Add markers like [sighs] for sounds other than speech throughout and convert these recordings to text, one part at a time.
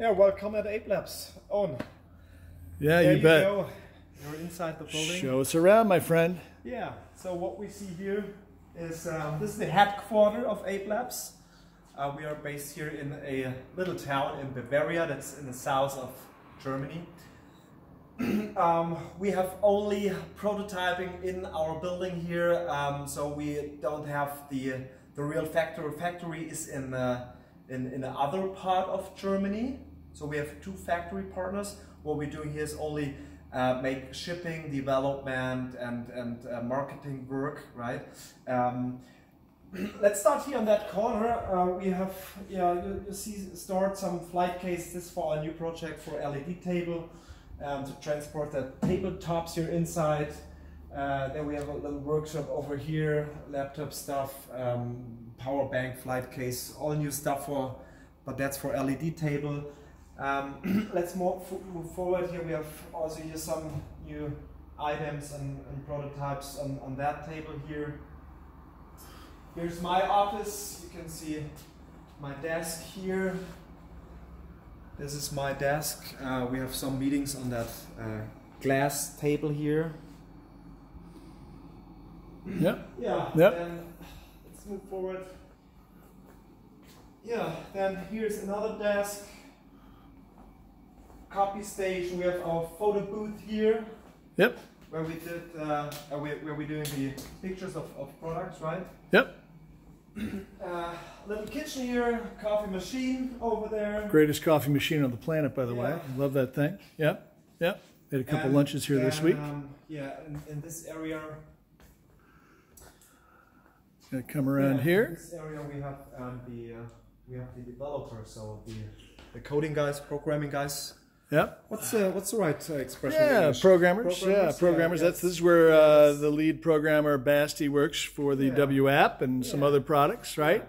Yeah, welcome at Ape Labs. On. Yeah, There you bet. go. You're inside the building. Show us around, my friend. Yeah. So what we see here is um, this is the headquarter of Ape Labs. Uh, we are based here in a little town in Bavaria that's in the south of Germany. [clears throat] um, we have only prototyping in our building here, um, so we don't have the the real factory. Factory is in uh, in in the other part of Germany. So we have two factory partners. What we're doing here is only uh, make shipping, development, and and uh, marketing work, right? Um, [clears throat] let's start here on that corner. Uh, we have, yeah, you, you see, stored some flight cases for our new project for LED table um, to transport the tabletops here inside. Uh, then we have a little workshop over here, laptop stuff, um, power bank, flight case, all new stuff for, but that's for LED table. Um, [clears throat] let's move, forward here. We have also here some new items and, and prototypes on, on that table here. Here's my office. You can see my desk here. This is my desk. Uh, we have some meetings on that uh, glass table here. Yeah. Yeah. Yep. Move forward. Yeah. Then here's another desk. Copy station. We have our photo booth here. Yep. Where we did, uh, where, we're doing the pictures of, of products, right? Yep. [clears throat] Uh, little kitchen here, coffee machine over there. Greatest coffee machine on the planet, by the way. Yeah. Love that thing. Yep. Yep. Had a couple And lunches here this week. Um, yeah, in, in this area. Gonna come around yeah, In here. this area we have um, the uh, we have the developers, so the the coding guys, programming guys. Yep. What's uh, what's the right uh, expression? Yeah, English? programmers. Yeah, Programmers, yeah. That's this is where uh, the lead programmer Basti works for the Yeah. W app and some other products, right?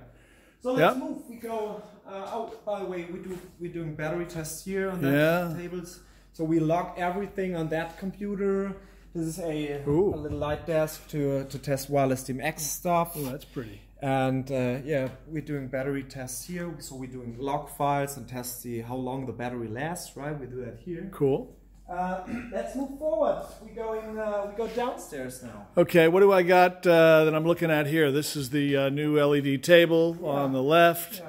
So let's move. We go. Uh, oh, by the way, we do we're doing battery tests here on that Yeah. tables. So we log everything on that computer. This is a, Ooh. a little light desk to to test wireless DMX stuff. Oh, that's pretty. And uh, yeah, we're doing battery tests here. So we're doing log files and test the how long the battery lasts. Right, we do that here. Cool. Uh, [clears throat] let's move forward. We going. Uh, we go downstairs now. Okay, what do I got uh, that I'm looking at here? This is the uh, new LED table on the left, Yeah.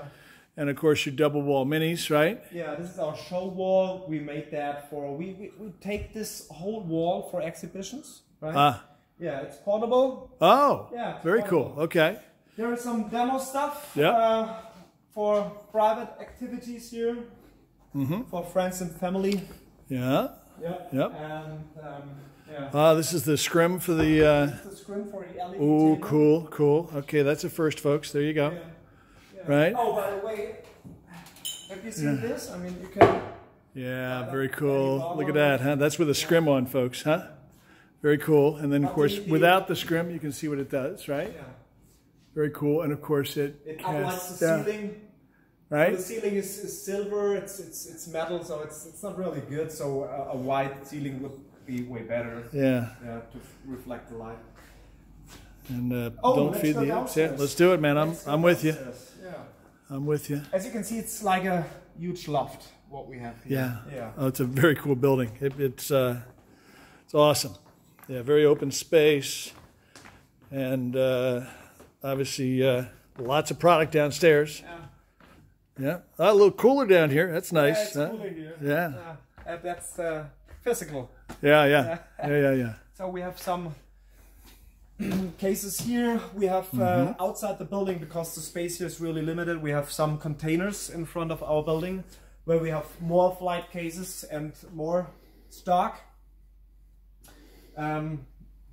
And of course your double wall minis, right? Yeah, this is our show wall. We made that for we we, we take this whole wall for exhibitions, right? Ah, yeah, it's portable. oh, Yeah, very wonderful. cool. Okay, There is some demo stuff Yeah. uh, for private activities here Mm-hmm. for friends and family. yeah. Yeah. Yep. And um, yeah. Ah, this is the scrim for the. Uh, the screen for the LED oh, cool, cool. Okay, that's a first, folks. There you go. Yeah. Yeah. Right. Oh, by the way, have you seen this? I mean, you can. Yeah, very cool. Look at that, huh? That's with a scrim on, folks, huh? Very cool. And then, of course, without the scrim, you can see what it does, right? Yeah. Very cool. And of course, it, It casts the ceiling. right? The ceiling is, is silver. It's, it's it's metal, so it's it's not really good. So a, a white ceiling would be way better. Yeah. Yeah, to reflect the light. And uh, Oh, don't feed the. Yeah, let's do it, man. I'm I'm with you. Yeah. I'm with you. As you can see, it's like a huge loft. What we have here. Yeah. Yeah. Oh, it's a very cool building. It, it's uh, it's awesome. Yeah, very open space, and uh, obviously uh, lots of product downstairs. Yeah. Yeah, Ah, a little cooler down here. That's Yeah, nice. it's huh? cooler here. Yeah. Uh, that's uh, physical. Yeah, yeah, yeah, yeah, yeah. [laughs] So we have some [clears throat] cases here. We have uh, Mm-hmm. outside the building because the space here is really limited. We have some containers in front of our building where we have more flight cases and more stock. Um,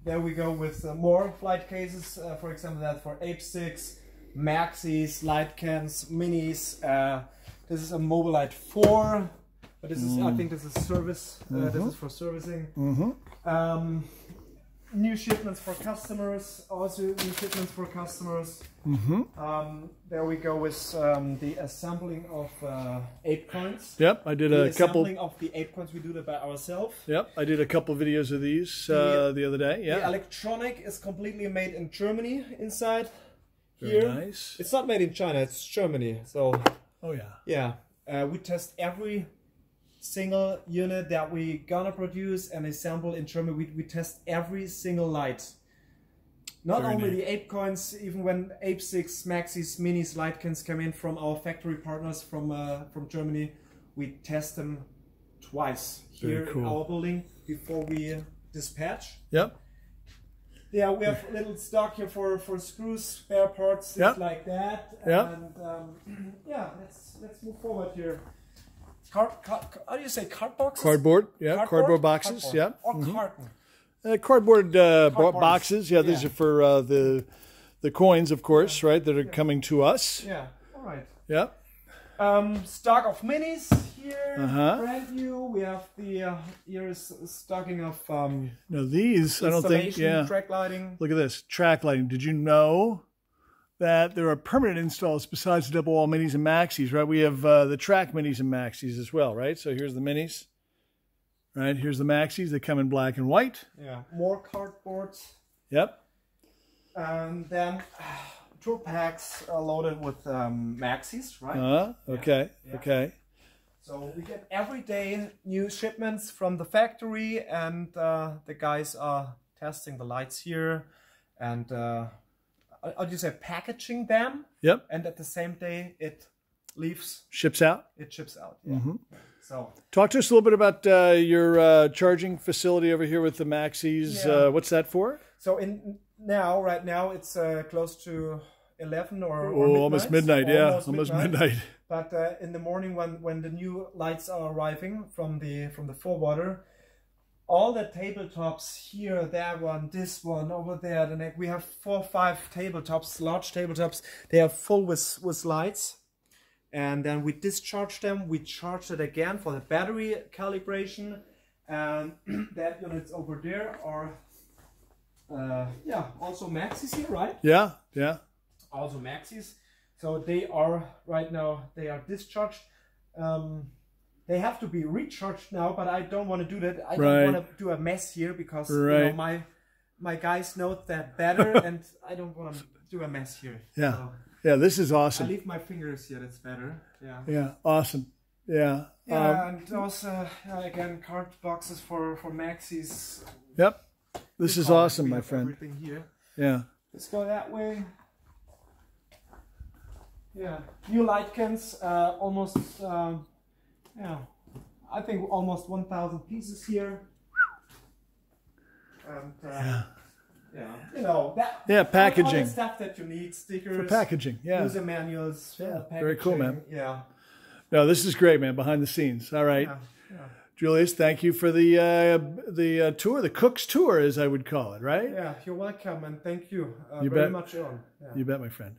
there we go with uh, more flight cases. Uh, for example, that for Ape Six, Maxis, light cans, minis. Uh, this is a Mobilite 4, but this is I think this is service. Uh, This is for servicing. Mm-hmm. Um, new shipments for customers, also new shipments for customers. Mm-hmm. Um, there we go with um, the assembling of uh, ape coins. Yep, I did the a couple. assembling of the ape coins, we do that by ourselves. Yep, I did a couple videos of these uh, the other day. Yeah, The electronic is completely made in Germany inside very here. nice. It's not made in China, it's Germany. So Oh yeah. yeah. Uh, we test every single unit that we gonna produce and assemble in Germany. We, we test every single light. Not Very only the Ape coins, even when Ape 6, Maxis, Minis, LightCans come in from our factory partners from uh, from Germany, we test them twice here in our building before we dispatch. Yep. Yeah, we have a little stock here for, for screws, spare parts, things Yep. like that. Yep. And um, [clears throat] yeah, let's let's move forward here. Card, card, how do you say card boxes? Cardboard. Yeah. Cardboard, boxes. Cardboard. Yeah. Or Mhm. carton. Uh, cardboard, uh, Cardboard. boxes. Yeah, these Yeah. are for uh, the the coins, of course, right? That are coming to us. Yeah, all right. Yeah. Um, stock of minis here, Uh-huh. brand new. We have the uh, here is stocking of um, No, these I don't think. Yeah. track lighting. Look at this track lighting. Did you know that there are permanent installs besides the double wall minis and maxis? Right. We have uh, the track minis and maxis as well. Right. So here's the minis. Right. Here's the maxis. They come in black and white. Yeah, more cardboard. Yep. And then [sighs] tour packs are loaded with um, maxis, right? Uh, okay. Yeah. Okay. So we get every day new shipments from the factory, and uh, the guys are testing the lights here, and uh, how do you say packaging them, Yep. and at the same day it leaves, Ships out. it ships out. Yeah. Mm-hmm. So Talk to us a little bit about uh, your uh, charging facility over here with the maxis. Yeah. Uh, what's that for? so in now right now it's uh, close to eleven or, or Oh, almost midnight. Yeah, Almost almost midnight. But uh, in the morning, when when the new lights are arriving from the from the forwarder, all the tabletops here, that one, this one, over there, the neck, we have four, five tabletops, large tabletops. They are full with with lights, and then we discharge them. We charge it again for the battery calibration, and [clears throat] that units over there are. Uh, yeah, also Maxis here, right? Yeah. Yeah. also maxis so they are right now they are discharged um, they have to be recharged now but i don't want to do that i Right. don't want to do a mess here because you know, my my guys know that better [laughs] and i don't want to do a mess here Yeah. so Yeah. This is awesome. i leave my fingers here that's better yeah Yeah. Awesome. Yeah. yeah Um, and those uh, again card boxes for for maxis yep. This is awesome, my friend. everything here Yeah. Let's go that way. Yeah, new LightCans, uh, almost, um, yeah, I think almost 1,000 pieces here. And, uh, yeah. you know, that. Yeah, all the packaging. stuff that you need, stickers, For packaging. Yeah. user manuals. Yeah, very cool, man. Yeah. No, this is great, man. Behind the scenes. All right. yeah, yeah. Julius, thank you for the uh, the uh, tour, the Cook's tour, as I would call it. Right. Yeah, you're welcome and thank you uh, You very bet. much on. Yeah. You bet, my friend.